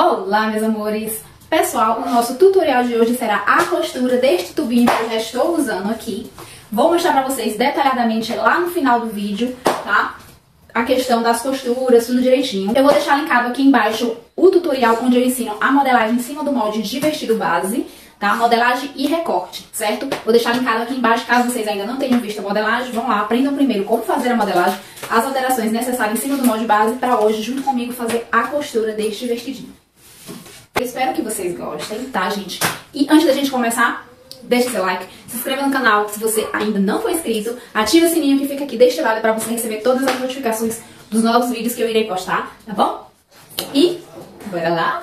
Olá, meus amores! Pessoal, o nosso tutorial de hoje será a costura deste tubinho que eu já estou usando aqui. Vou mostrar pra vocês detalhadamente lá no final do vídeo, tá? A questão das costuras, tudo direitinho. Eu vou deixar linkado aqui embaixo o tutorial onde eu ensino a modelagem em cima do molde de vestido base, tá? Modelagem e recorte, certo? Vou deixar linkado aqui embaixo, caso vocês ainda não tenham visto a modelagem, vão lá, aprendam primeiro como fazer a modelagem, as alterações necessárias em cima do molde base para hoje, junto comigo, fazer a costura deste vestidinho. Eu espero que vocês gostem, tá, gente? E antes da gente começar, deixe seu like, se inscreva no canal se você ainda não for inscrito, ative o sininho que fica aqui deste lado para você receber todas as notificações dos novos vídeos que eu irei postar, tá bom? E bora lá?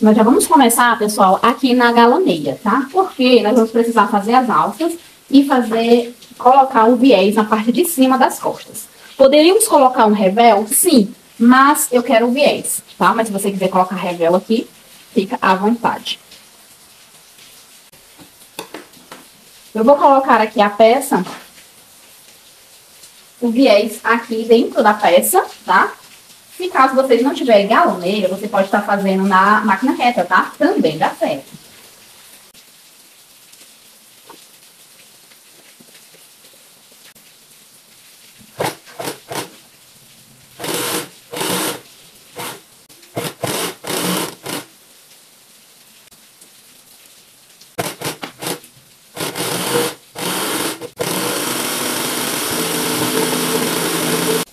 Nós já vamos começar, pessoal, aqui na galoneira, tá? Porque nós vamos precisar fazer as alças e fazer, colocar o viés na parte de cima das costas. Poderíamos colocar um revel? Sim, mas eu quero o viés, tá? Mas se você quiser colocar revel aqui, fica à vontade. Eu vou colocar aqui a peça, o viés aqui dentro da peça, tá? E caso vocês não tiverem galoneira, você pode estar fazendo na máquina reta, tá? Também dá certo.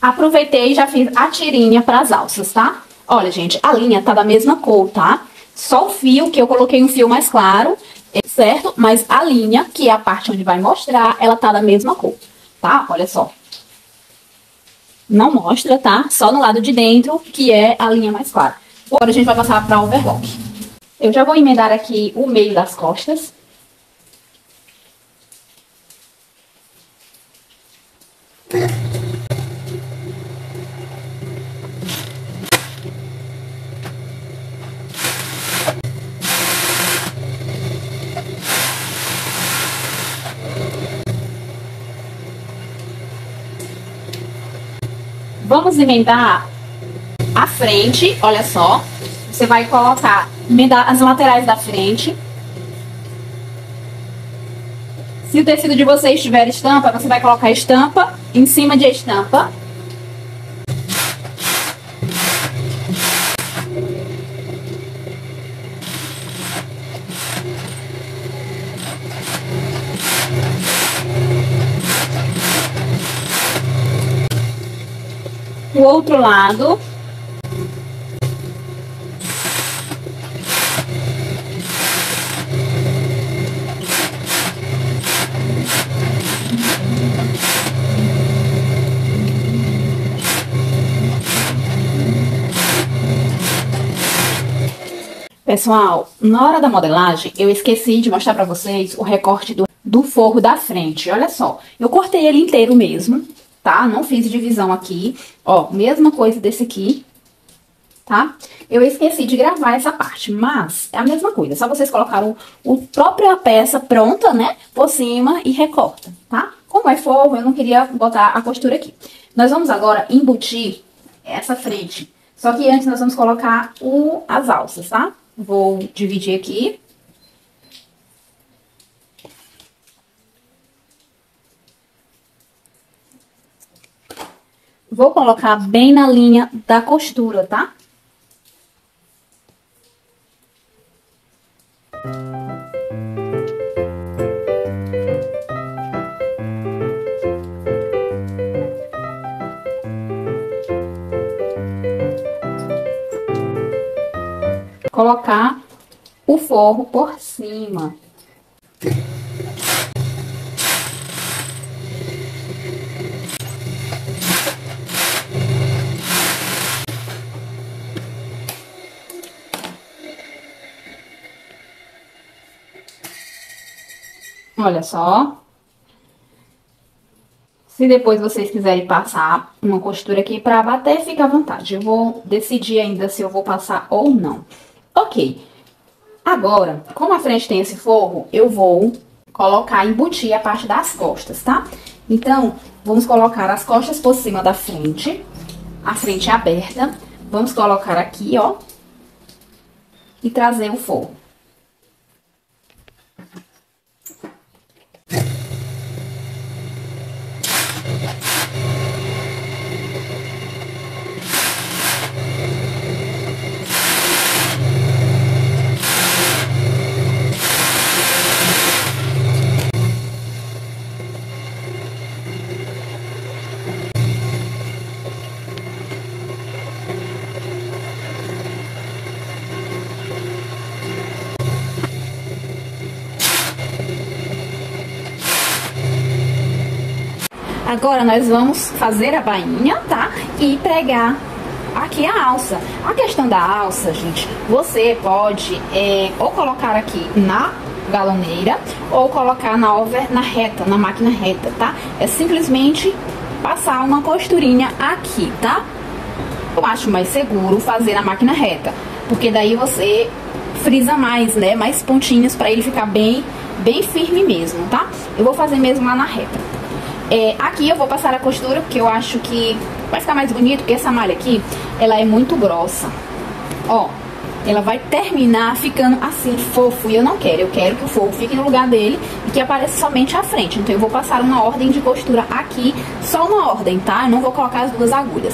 Aproveitei e já fiz a tirinha para as alças, tá? Olha, gente, a linha tá da mesma cor, tá? Só o fio, que eu coloquei um fio mais claro, certo? Mas a linha, que é a parte onde vai mostrar, ela tá da mesma cor, tá? Olha só. Não mostra, tá? Só no lado de dentro, que é a linha mais clara. Agora a gente vai passar para overlock. Eu já vou emendar aqui o meio das costas. Vamos emendar a frente, olha só. Você vai colocar, emendar as laterais da frente. Se o tecido de vocês tiver estampa, você vai colocar estampa em cima de estampa. O outro lado. Pessoal, na hora da modelagem, eu esqueci de mostrar pra vocês o recorte do, do forro da frente. Olha só, eu cortei ele inteiro mesmo, tá? Não fiz divisão aqui. Ó, mesma coisa desse aqui, tá? Eu esqueci de gravar essa parte, mas é a mesma coisa. Só vocês colocaram o, própria peça pronta, né? Por cima e recorta, tá? Como é forro, eu não queria botar a costura aqui. Nós vamos agora embutir essa frente. Só que antes nós vamos colocar o, as alças, tá? Vou dividir aqui. Vou colocar bem na linha da costura, tá? Colocar o forro por cima. Olha só. Se depois vocês quiserem passar uma costura aqui pra bater, fica à vontade. Eu vou decidir ainda se eu vou passar ou não. Ok. Agora, como a frente tem esse forro, eu vou colocar, embutir a parte das costas, tá? Então, vamos colocar as costas por cima da frente, a frente aberta, Vamos colocar aqui, ó. E trazer o forro. Agora nós vamos fazer a bainha, tá? E pregar aqui a alça. A questão da alça, gente, você pode é, ou colocar aqui na galoneira ou colocar na over, na reta, na máquina reta, tá? É simplesmente passar uma costurinha aqui, tá? Eu acho mais seguro fazer na máquina reta, porque daí você frisa mais, né? Mais pontinhos para ele ficar bem, bem firme mesmo, tá? Eu vou fazer mesmo lá na reta. É, aqui eu vou passar a costura, porque eu acho que vai ficar mais bonito, porque essa malha aqui, ela é muito grossa. Ó, ela vai terminar ficando assim, fofo, e eu não quero. Eu quero que o fogo fique no lugar dele e que apareça somente a frente. Então eu vou passar uma ordem de costura aqui, só uma ordem, tá? Eu não vou colocar as duas agulhas.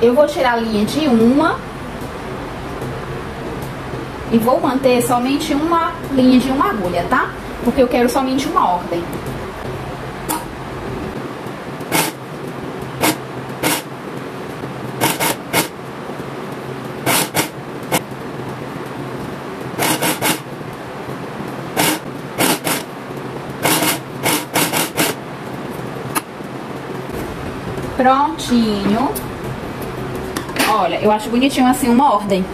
Eu vou tirar a linha de uma e vou manter somente uma linha de uma agulha, tá? Porque eu quero somente uma ordem. Prontinho. Olha, eu acho bonitinho assim uma ordem.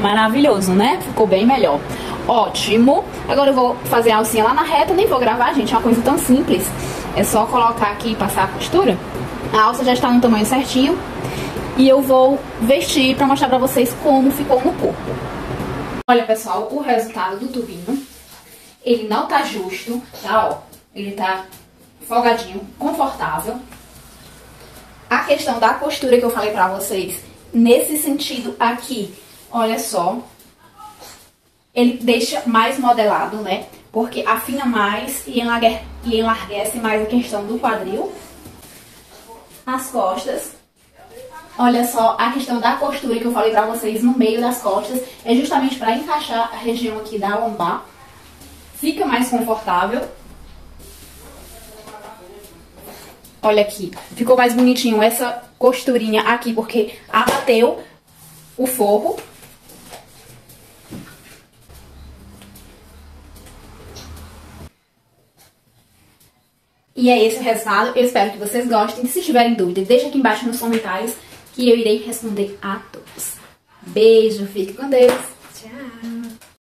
Maravilhoso, né? Ficou bem melhor. Ótimo. Agora eu vou fazer a alcinha lá na reta, nem vou gravar, gente, é uma coisa tão simples. É só colocar aqui e passar a costura. A alça já está no tamanho certinho. E eu vou vestir pra mostrar pra vocês como ficou no corpo. Olha, pessoal, o resultado do tubinho. Ele não tá justo, tá? Ó, ele tá folgadinho, confortável a questão da costura que eu falei pra vocês, nesse sentido aqui, olha só, ele deixa mais modelado, né? Porque afina mais e enlarguece mais a questão do quadril. As costas. Olha só, a questão da costura que eu falei pra vocês no meio das costas é justamente para encaixar a região aqui da lombar. Fica mais confortável. Olha aqui, ficou mais bonitinho essa costurinha aqui, porque abateu o forro. E é esse o resultado. Eu espero que vocês gostem. Se tiverem dúvidas, deixa aqui embaixo nos comentários que eu irei responder a todos. Beijo, fique com Deus.